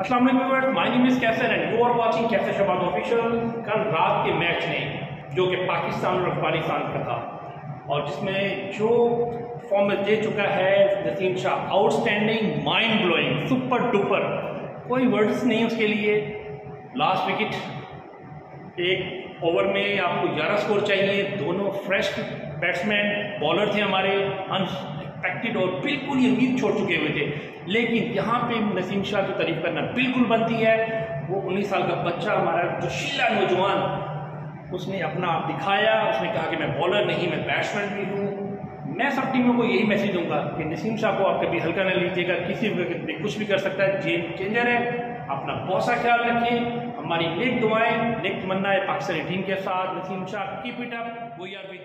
वालेकुम my name is Qaiser and you are watching Qaiser Shabad official. कल रात के मैच ने, जो कि पाकिस्तान और अफ़गानिस्तान का था, और जिसमें जो फॉर्म दे चुका है Naseem Shah outstanding mind blowing super duper कोई वर्ड्स नहीं उसके लिए। लास्ट विकेट एक ओवर में आपको ग्यारह स्कोर चाहिए। दोनों फ्रेश बैट्समैन बॉलर थे हमारे और बिल्कुल ही उम्मीद छोड़ चुके हुए थे। लेकिन यहाँ पे नसीम शाह की तारीफ़ करना बिल्कुल बनती है। वो उन्नीस साल का बच्चा, हमारा जो शीला नौजवान, उसने अपना आप दिखाया, उसने कहा कि मैं बॉलर नहीं, मैं बैट्समैन भी हूँ। मैं सब टीमों को यही मैसेज दूँगा कि नसीम शाह को आप कभी हल्का न लीजिएगा, किसी भी कुछ भी कर सकता है गेम चेंजर है। अपना बहुत सा ख्याल रखें हमारी नेक दुआएँ, नेक तमन्ना है पाकिस्तानी टीम के साथ। Naseem Shah keep it up we are with